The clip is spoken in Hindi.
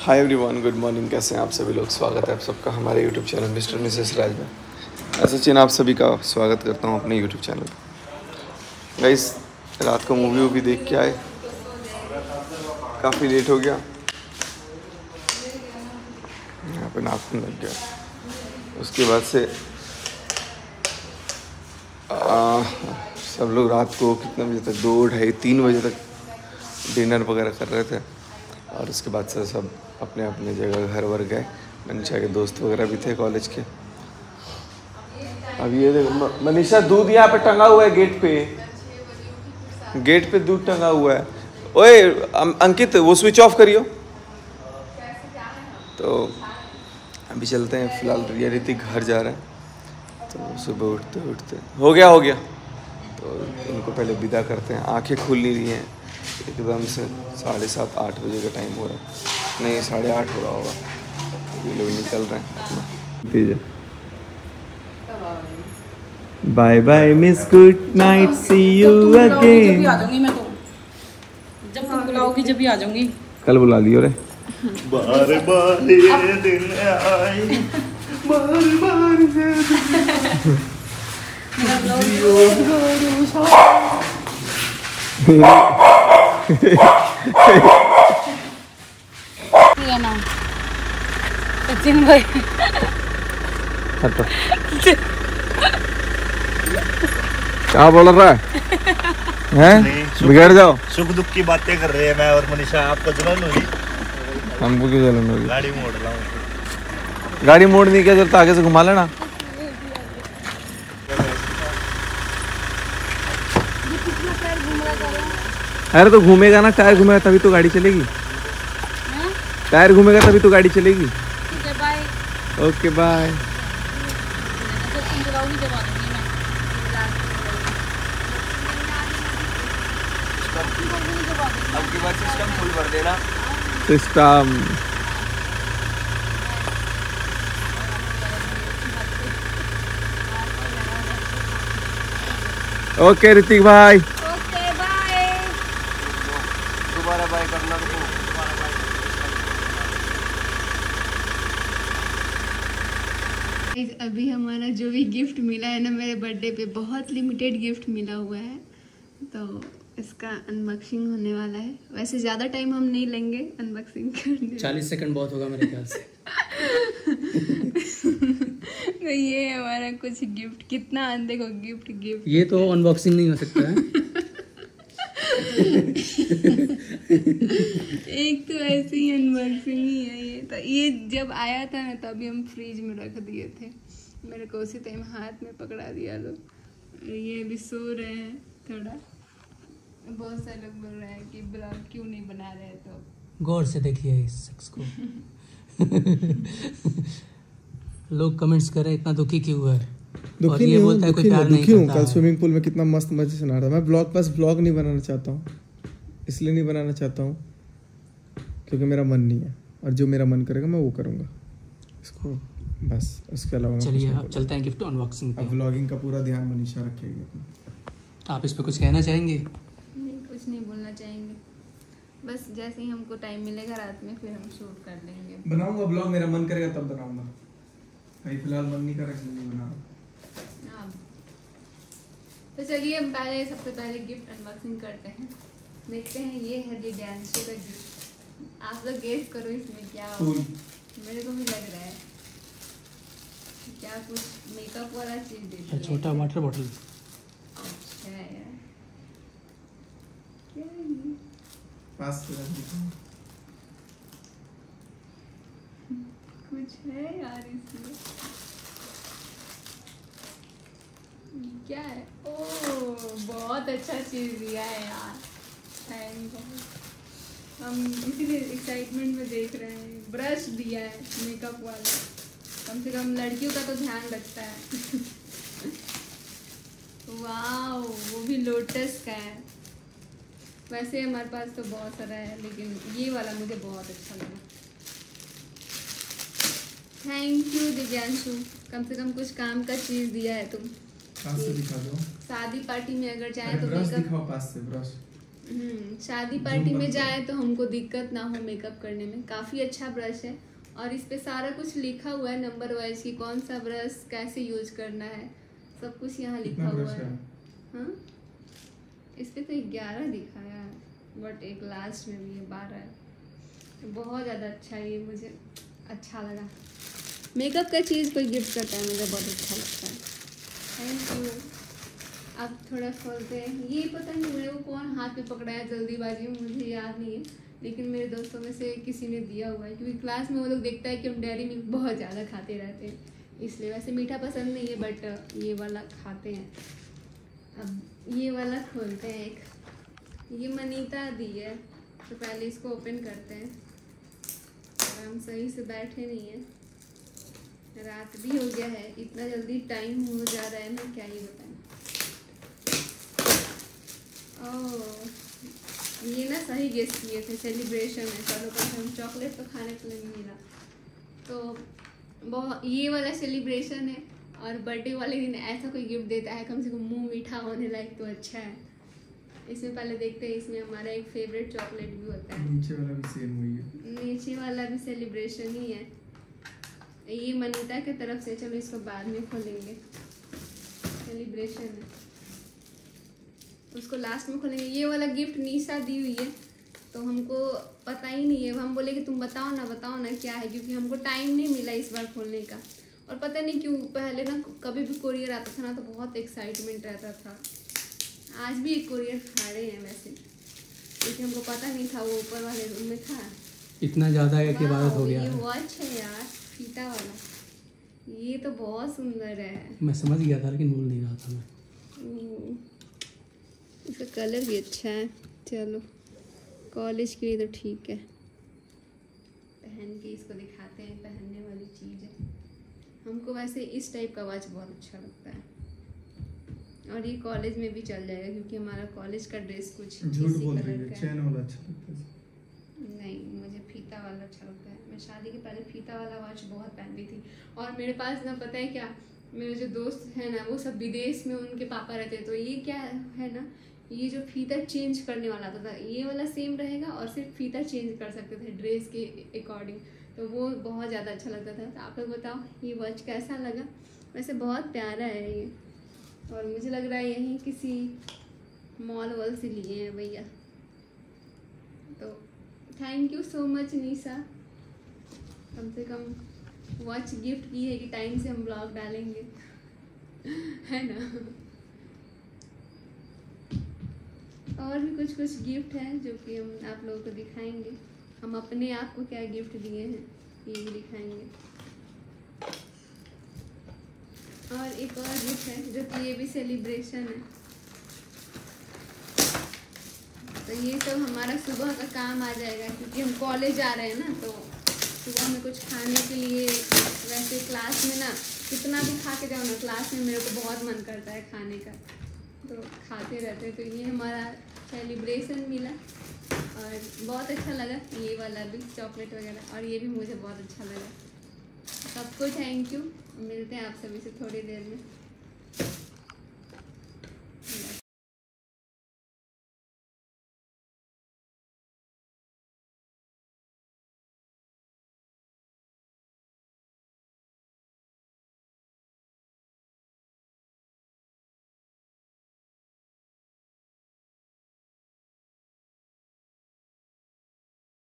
हाय एवरीवन गुड मॉर्निंग कैसे हैं आप सभी लोग? स्वागत है आप सबका हमारे YouTube channel mister missus Raj में। सचिन आप सभी का स्वागत करता हूँ अपने यूट्यूब चैनल पर गाइस रात को मूवी वूवी देख के आए। काफ़ी लेट हो गया। यहाँ पे नाखून लग गया। उसके बाद से आ, सब लोग रात को कितने बजे तक? दो ढाई तीन बजे तक डिनर वगैरह कर रहे थे। और उसके बाद से सब अपने अपने जगह घर वर गए। मनीषा के दोस्त वगैरह भी थे कॉलेज के। अब ये देखो मनीषा, दूध यहाँ पे टंगा हुआ है गेट पे। गेट पे दूध टंगा हुआ है। ओए, अं- अंकित, वो स्विच ऑफ़ करियो। तो अभी चलते हैं, फ़िलहाल रिया ऋतिक घर जा रहे हैं। तो सुबह उठते उठते हो गया हो गया। तो इनको पहले विदा करते हैं। आँखें खुल नहीं रही हैं। एकदम से साढ़े सात आठ बजे का टाइम हो रहा है। नहीं साढ़े आठ हो रहा होगा। ये लोग निकल रहे हैं ठीक है। Bye bye miss good night see you again जाऊँगी मैं तो। जब तुम बुलाओगी जब भी आ जाऊँगी। कल बुला लियो रे। बार बार ये दिन आए बार बार ये दिन ना सचिन भाई क्या बोल रहा है हैं बिगड़ जाओ सुख दुख की बातें कर रहे हैं मैं और मनीषा आपको जलन हुई हमको क्यों जलन होगी गाड़ी मोड़ हूँ गाड़ी मोड़ने की ज़रूरत आगे से घुमा लेना अरे तो घूमेगा ना, टायर घूमेगा तभी तो गाड़ी चलेगी। टायर घूमेगा तभी तो गाड़ी चलेगी। ओके बाय मैं सिस्टम ओके, ऋतिक भाई ओके बाय दोबारा बाय करना Guys, अभी हमारा जो भी गिफ्ट मिला है ना मेरे बर्थडे पे बहुत लिमिटेड गिफ्ट मिला हुआ है। तो इसका अनबॉक्सिंग होने वाला है। वैसे ज़्यादा टाइम हम नहीं लेंगे अनबॉक्सिंग करने। चालीस सेकंड बहुत होगा मेरे ख्याल से। तो ये हमारा कुछ गिफ्ट कितना आन देखो गिफ्ट गिफ्ट ये तो अनबॉक्सिंग नहीं हो सकता है। एक तो ऐसे ही अनबॉक्सिंग ही है ये। तो ये जब आया था ना तभी हम फ्रिज में रख दिए थे। मेरे को उसी टाइम हाथ में पकड़ा दिया लोग। ये अभी सो रहे हैं थोड़ा। बहुत सारे लोग बोल रहे हैं कि ब्लॉग क्यों नहीं बना रहे तो। गौर से देखिए इस शख्स को। लोग कमेंट्स कर रहे हैं इतना दुखी क्यों हुआ है? दुखी नहीं हूँ बोलता है कोई दुखी प्यार नहीं नहीं दुखी हूँ। कल स्विमिंग पूल में कितना मस्त मज़े से नहा रहा मैं ब्लॉग बस ब्लॉग नहीं बनाना चाहता हूँ। इसलिए नहीं बनाना चाहता हूँ क्योंकि मेरा मन नहीं है। और जो मेरा मन करेगा मैं वो करूँगा। इसको बस उसके अलावा चलिए चलते हैं गिफ्ट अनबॉक्सिंग अब पे व्लॉगिंग का पूरा ध्यान मनीषा रखेगी अपना। आप इस पर कुछ कहना चाहेंगे? नहीं कुछ नहीं बोलना चाहेंगे। बस जैसे ही हमको टाइम मिलेगा रात में फिर हम शूट कर लेंगे बनाऊँगा ब्लॉग मेरा मन करेगा तब बनाऊँगा। भाई फ़िलहाल मन नहीं कर रहा इसलिए नहीं बना रहा हाँ। तो चलिए हम पहले सबसे पहले गिफ्ट अनबॉक्सिंग करते हैं। देखते हैं ये है दिव्यांशु का गिफ्ट आप लोग गेस करो इसमें क्या होगा। मेरे को भी लग रहा है क्या कुछ मेकअप वाला चीज़ दे और छोटा वाटर बॉटल अच्छा यार। क्या है ये? पास कुछ है यार इसमें। क्या है? ओ बहुत अच्छा चीज़ दिया है यार। थैंक गॉड हम इसीलिए एक्साइटमेंट में देख रहे हैं। ब्रश दिया है मेकअप वाला। कम से कम लड़कियों का तो ध्यान रखता है। वाओ वो भी लोटस का है। वैसे हमारे पास तो बहुत सारा है लेकिन ये वाला मुझे बहुत अच्छा लगा। Thank you Divyanshu. कम से कम कुछ काम का चीज़ दिया है तुम। से दिखा दो। शादी पार्टी में अगर अरे तो ब्रश दिखाओ पास से ब्रश शादी पार्टी में जाए तो हमको दिक्कत ना हो मेकअप करने में। काफ़ी अच्छा ब्रश है। और इस पे सारा कुछ लिखा हुआ है नंबर वाइज कि कौन सा ब्रश कैसे यूज़ करना है। सब कुछ यहाँ लिखा हुआ है। हाँ? इस पे तो ग्यारह दिखाया है बट एक लास्ट में भी है बारह है। बहुत ज़्यादा अच्छा है ये मुझे अच्छा लगा। मेकअप का चीज़ कोई गिफ्ट करता है मुझे बहुत अच्छा लगता है। थैंक यू अब थोड़ा खोलते हैं। ये पता नहीं मेरे को कौन हाथ पे पकड़ाया, जल्दीबाजी में मुझे याद नहीं है। लेकिन मेरे दोस्तों में से किसी ने दिया हुआ है, क्योंकि क्लास में वो लोग देखता है कि हम डेयरी मिल्क बहुत ज़्यादा खाते रहते हैं। इसलिए वैसे मीठा पसंद नहीं है बट ये वाला खाते हैं। अब ये वाला खोलते हैं एक। ये मनीता दी है तो पहले इसको ओपन करते हैं। हम सही से बैठे नहीं हैं। रात भी हो गया है, इतना जल्दी टाइम हो जा रहा है ना क्या ये बताएँ ये ना सही गेस किए थे सेलिब्रेशन है चलो कम हम चॉकलेट तो खाने के लिए मिला। तो बहुत ये वाला सेलिब्रेशन है और बर्थडे वाले दिन ऐसा कोई गिफ्ट देता है कम से कम मुँह मीठा होने लायक तो अच्छा है। इसमें पहले देखते हैं इसमें हमारा एक फेवरेट चॉकलेट भी होता है। नीचे वाला भी सेम हुई है। नीचे वाला भी सेलिब्रेशन ही है। ये मनीता की तरफ़ से चलो इसको बाद में खोलेंगे। सेलिब्रेशन है। उसको लास्ट में खोलेंगे। ये वाला गिफ्ट निशा दी हुई है तो हमको पता ही नहीं है। हम बोले कि तुम बताओ ना बताओ ना क्या है क्योंकि हमको टाइम नहीं मिला इस बार खोलने का। और पता नहीं क्यों पहले ना कभी भी कोरियर आता था ना तो बहुत एक्साइटमेंट रहता था। आज भी एक कोरियर खड़े हैं वैसे। क्योंकि हमको पता नहीं था वो ऊपर वाले रूम में था। इतना ज़्यादा है कि इबादत हो गया ये वॉच है यार फीता वाला। ये तो बहुत सुंदर है। मैं समझ गया था लेकिन बोल नहीं रहा था मैं। हम्म, इसका कलर भी अच्छा है। चलो कॉलेज के लिए तो ठीक है। पहन के इसको दिखाते हैं पहनने वाली चीज़। है हमको वैसे इस टाइप का वॉच बहुत अच्छा लगता है। और ये कॉलेज में भी चल जाएगा क्योंकि हमारा कॉलेज का ड्रेस कुछ झूठ इसी बोल कलर का चैन वाला अच्छा लगता है। नहीं मुझे फीता वाला अच्छा लगता है। मैं शादी के पहले फीता वाला वॉच बहुत पहनती थी। और मेरे पास ना पता है क्या मेरे जो दोस्त हैं ना वो सब विदेश में उनके पापा रहते हैं। तो ये क्या है ना ये जो फीता चेंज करने वाला आता था, ये वाला सेम रहेगा और सिर्फ़ फीता चेंज कर सकते थे ड्रेस के अकॉर्डिंग तो वो बहुत ज़्यादा अच्छा लगता था। तो आप लोग बताओ, ये वॉच कैसा लगा? वैसे बहुत प्यारा है ये। और मुझे लग रहा है यहीं किसी मॉल वॉल से लिए हैं भैया। तो thank you so much Nisha कम से कम वॉच गिफ्ट की है कि टाइम से हम ब्लॉग डालेंगे। है ना? और भी कुछ कुछ गिफ्ट हैं जो कि हम आप लोगों को दिखाएँगे। हम अपने आप को क्या गिफ्ट दिए हैं, ये भी दिखाएँगे। और एक और गिफ्ट है जो कि ये भी सेलिब्रेशन है। तो ये सब हमारा सुबह का काम आ जाएगा, क्योंकि हम कॉलेज जा रहे हैं ना तो सुबह में कुछ खाने के लिए वैसे क्लास में ना, कितना भी खा के जाओ ना क्लास में मेरे को बहुत मन करता है खाने का। तो खाते रहते तो ये हमारा सेलिब्रेशन मिला। और बहुत अच्छा लगा ये वाला भी चॉकलेट वगैरह। और ये भी मुझे बहुत अच्छा लगा। सबको थैंक यू मिलते हैं आप सभी से थोड़ी देर में।